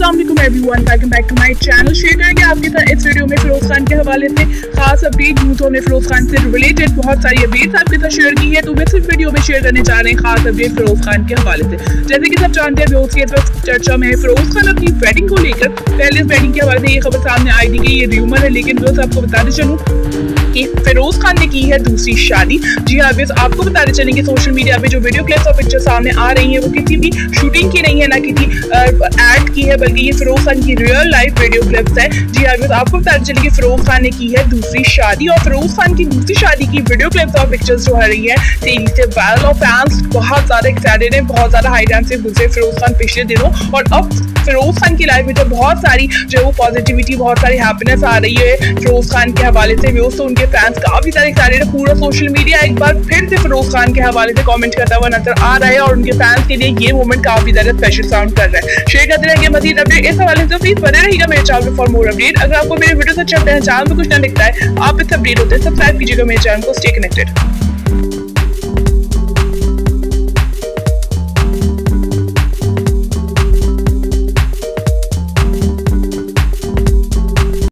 Aslam everyone welcome back to my channel share करेंगे आपके साथ इस वीडियो में फिरोज खान के हवाले से खास अपडेट यूँ तो हमने फिरोज खान से रिलेटेड बहुत सारी अपडेट्स आपके साथ शेयर की है तो मैं सिर्फ़ वीडियो में शेयर करने जा रहे हैं खास अपडेट फिरोज खान के हवाले से। जैसे कि सब जानते हैं बेहोश के चर्चा में फिरोज खान अपनी वेडिंग को लेकर। पहले इस वेडिंग के हवाले से ये खबर सामने आई थी कि ये र्यूमर है, लेकिन बस आपको बताते चलूँ कि फिरोज खान ने की है दूसरी शादी। जी हाँ बस आपको बताते चलेंगे सोशल मीडिया पे जो वीडियो क्लिप्स और पिक्चर सामने आ रही है, वो किसी भी शूटिंग की नहीं है, ना किसी एड की है, बल्कि ये फिरोज खान की रियल लाइफ वीडियो क्लिप्स है। जी हाँ बस आपको बताते चलेंगे फिरोज खान ने की है दूसरी शादी और फिरोज खान की दूसरी शादी की वीडियो क्लिप्स और पिक्चर्स जो आ रही है, तेज़ी से वायरल और फैंस बहुत ज़्यादा एक्साइटेड है, बहुत ज़्यादा हाई टाइम से गुजरे फिरोज खान पिछले दिनों। और अब फिरोज खान की लाइफ में तो बहुत सारी जो है वो पॉजिटिविटी बहुत सारी हैप्पीनेस आ रही है फिरोज खान के हवाले से व्यूज़ तो उनके फैंस काफ़ी सारे एक्साइटेड है। पूरा सोशल मीडिया एक बार फिर से फिरोज खान के हवाले से कॉमेंट करता हुआ नज़र आ रहा है और उनके फैंस के लिए ये मोमेंट काफ़ी ज़्यादा स्पेशल साउंड कर रहा है। शेयर करते रहेंगे मजीद अपडेट इस हवाले से प्लीज़ बने रहेगा मेरे चैनल फॉर मोर अपडेट अगर आपको मेरे वीडियो से अच्छा लगता चैनल में कुछ ना दिखता है, आप इस अपडेट होते हैं सब्सक्राइब कीजिएगा मेरे चैनल को स्टे कनेक्टेड